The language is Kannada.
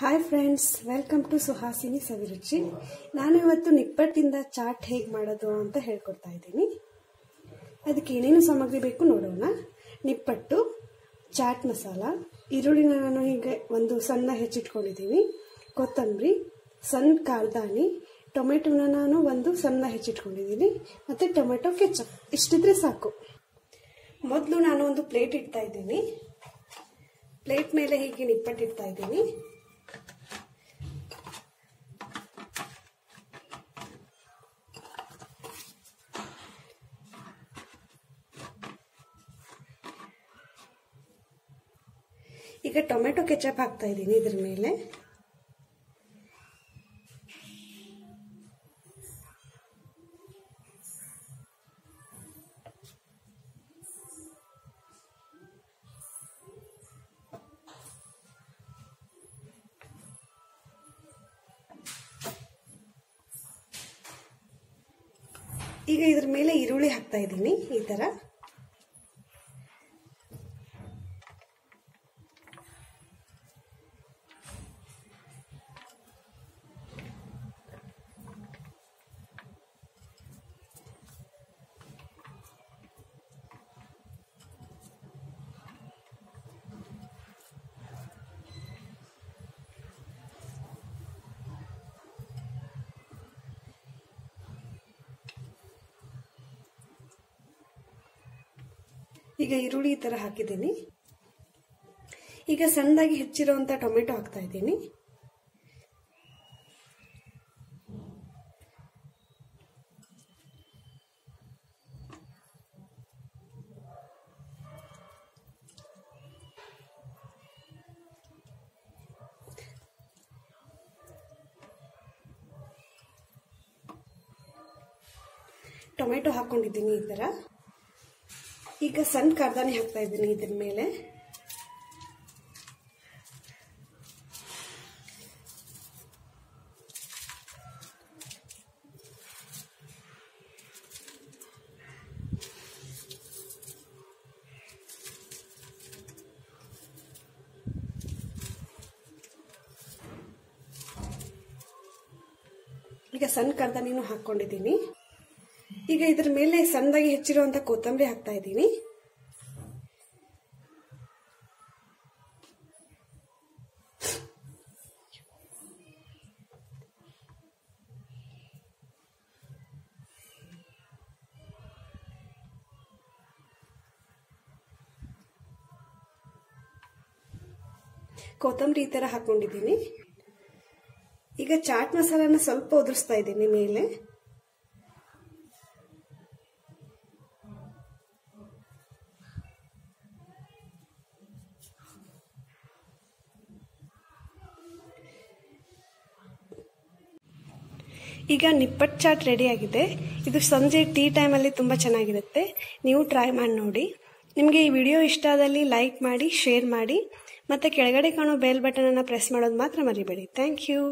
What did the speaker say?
Hi friends welcome to Suhasini Saviruchi ನಾನು ಇವತ್ತು ನಿಪ್ಪಟ್ಟಿಂದ ಚಾಟ್ ಹೇಗೆ ಮಾಡೋದು ಅಂತ ಹೇಳ್ಕೊಡ್ತಾ ಇದ್ದೀನಿ. ಅದಕ್ಕೆ ಏನೇನು ಸಾಮಗ್ರಿ ಬೇಕು ನೋಡೋಣ. ನಿಪ್ಪಟ್ಟು, ಚಾಟ್ ಮಸಾಲ, ಈರುಳ್ಳಿನ ನಾನು ಹೀಗೆ ಒಂದು ಸಣ್ಣ ಹೆಚ್ಚಿಟ್ಕೊಂಡಿದ್ದೀನಿ ಕೊತ್ತಂಬರಿ, ಸಣ್ಣ ಕಾಲ್ದಾಣಿ ಟೊಮೆಟೊನ ನಾನು ಒಂದು ಸಣ್ಣ ಹೆಚ್ಚಿಟ್ಕೊಂಡಿದ್ದೀನಿ ಮತ್ತು ಟೊಮೆಟೊ ಕೆಚಪ್, ಇಷ್ಟಿದ್ರೆ ಸಾಕು. ಮೊದಲು ನಾನು ಒಂದು ಪ್ಲೇಟ್ ಇಡ್ತಾ ಇದ್ದೀನಿ. ಪ್ಲೇಟ್ ಮೇಲೆ ಹೀಗೆ ನಿಪ್ಪಟ್ಟು ಇಡ್ತಾ ಇದ್ದೀನಿ. ಈಗ ಟೊಮೆಟೊ ಕೆಚಪ್ ಹಾಕ್ತಾ ಇದ್ದೀನಿ ಇದ್ರ ಮೇಲೆ. ಈಗ ಇದ್ರ ಮೇಲೆ ಈರುಳ್ಳಿ ಹಾಕ್ತಾ ಇದ್ದೀನಿ ಈ ತರ. ಈಗ ಈರುಳ್ಳಿ ಈ ಥರ ಹಾಕಿದ್ದೀನಿ. ಈಗ ಸಣ್ಣದಾಗಿ ಹೆಚ್ಚಿರೋವಂಥ ಟೊಮೆಟೊ ಹಾಕ್ತಾ ಇದ್ದೀನಿ. ಟೊಮೆಟೊ ಹಾಕೊಂಡಿದ್ದೀನಿ ಈ ಥರ ಈಗ ಸಣ್ಣ ಕಾರ್ದಾನಿ ಹಾಕ್ತಾ ಇದ್ದೀನಿ ಇದ್ರ ಮೇಲೆ. ಈಗ ಸಣ್ಣ ಕಾರ್ದಾನಿನೂ ಹಾಕೊಂಡಿದ್ದೀನಿ ಈಗ ಇದ್ರ ಮೇಲೆ ಸಣ್ಣದಾಗಿ ಹೆಚ್ಚಿರುವಂತ ಕೊತ್ತಂಬರಿ ಹಾಕ್ತಾ ಇದ್ದೀನಿ. ಕೊತ್ತಂಬರಿ ಈ ತರ ಹಾಕೊಂಡಿದ್ದೀನಿ. ಈಗ ಚಾಟ್ ಮಸಾಲಾನ ಸ್ವಲ್ಪ ಉದುರಿಸ್ತಾ ಇದ್ದೀನಿ ಮೇಲೆ. ಈಗ ನಿಪ್ಪಟ್ ಚಾಟ್ ರೆಡಿ ಆಗಿದೆ. ಇದು ಸಂಜೆ ಟೀ ಟೈಮಲ್ಲಿ ತುಂಬ ಚೆನ್ನಾಗಿರುತ್ತೆ. ನೀವು ಟ್ರೈ ಮಾಡಿ ನೋಡಿ. ನಿಮಗೆ ಈ ವಿಡಿಯೋ ಇಷ್ಟ ಆದಲ್ಲಿ ಲೈಕ್ ಮಾಡಿ ಶೇರ್ ಮಾಡಿ. ಮತ್ತು ಕೆಳಗಡೆ ಕಾಣೋ ಬೆಲ್ ಬಟನನ್ನು ಪ್ರೆಸ್ ಮಾಡೋದು ಮಾತ್ರ ಮರಿಬೇಡಿ. Thank you